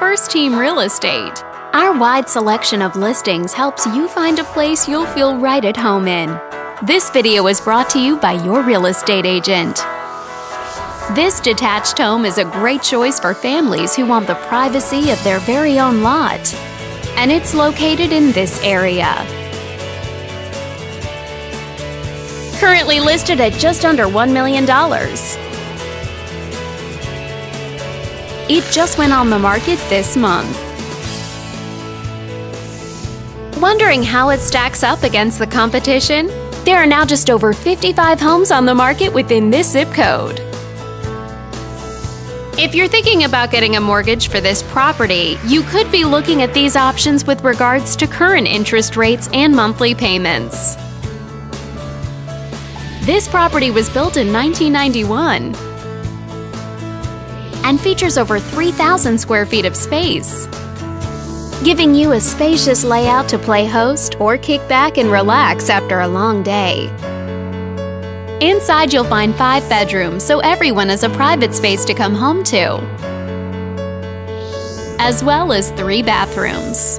First Team Real Estate. Our wide selection of listings helps you find a place you'll feel right at home in. This video is brought to you by your real estate agent. This detached home is a great choice for families who want the privacy of their very own lot. And it's located in this area. Currently listed at just under $1 million. It just went on the market this month. Wondering how it stacks up against the competition? There are now just over 55 homes on the market within this zip code. If you're thinking about getting a mortgage for this property, you could be looking at these options with regards to current interest rates and monthly payments. This property was built in 1991 and features over 3,000 square feet of space, giving you a spacious layout to play host or kick back and relax after a long day. Inside, you'll find five bedrooms, so everyone has a private space to come home to, as well as three bathrooms.